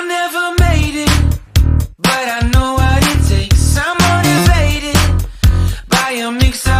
I never made it, but I know what it takes. I'm motivated by a mix of